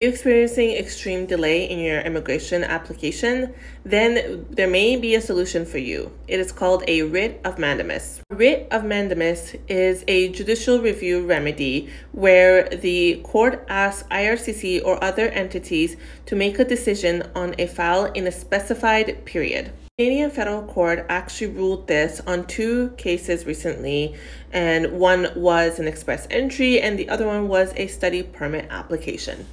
You're experiencing extreme delay in your immigration application, then there may be a solution for you. It is called a writ of mandamus. Writ of mandamus is a judicial review remedy where the court asks IRCC or other entities to make a decision on a file in a specified period. Canadian federal court actually ruled this on two cases recently, and one was an express entry, and the other one was a study permit application.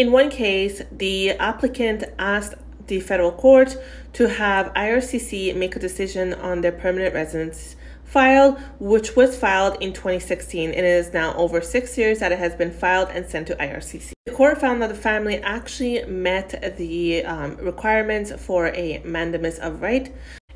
In one case, the applicant asked the federal court to have IRCC make a decision on their permanent residence file, which was filed in 2016 and it is now over six years that it has been filed and sent to IRCC. The court found that the family actually met the um, requirements for a mandamus of right,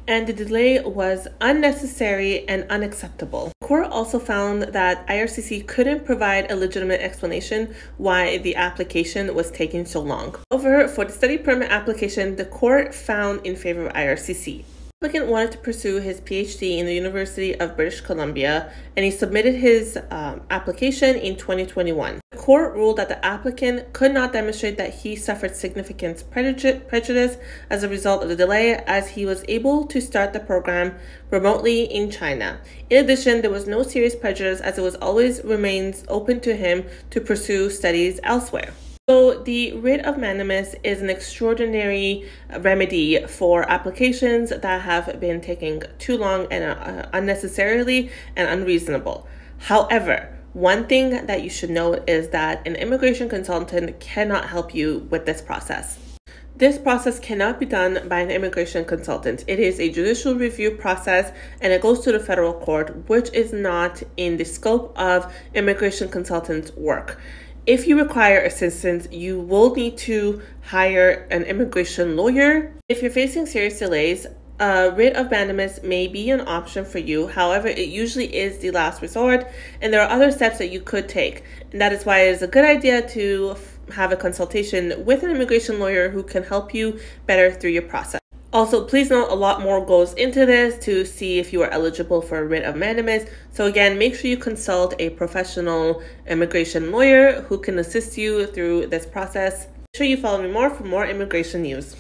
and the delay was unnecessary and unacceptable. The court also found that IRCC couldn't provide a legitimate explanation why the application was taking so long. However, for the study permit application, the court found in favor of IRCC applicant wanted to pursue his PhD in the University of British Columbia and he submitted his um, application in 2021. Court ruled that the applicant could not demonstrate that he suffered significant prejudice as a result of the delay as he was able to start the program remotely in China. In addition, there was no serious prejudice as it was always remains open to him to pursue studies elsewhere. So the writ of mandamus is an extraordinary remedy for applications that have been taking too long and uh, unnecessarily and unreasonable. However, one thing that you should know is that an immigration consultant cannot help you with this process. This process cannot be done by an immigration consultant. It is a judicial review process and it goes to the federal court, which is not in the scope of immigration consultants' work. If you require assistance, you will need to hire an immigration lawyer. If you're facing serious delays, a writ of mandamus may be an option for you. However, it usually is the last resort, and there are other steps that you could take. And that is why it is a good idea to have a consultation with an immigration lawyer who can help you better through your process. Also, please note a lot more goes into this to see if you are eligible for a writ of mandamus. So again, make sure you consult a professional immigration lawyer who can assist you through this process. Make sure you follow me more for more immigration news.